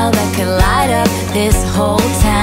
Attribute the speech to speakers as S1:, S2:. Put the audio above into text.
S1: smile that could light up this whole town.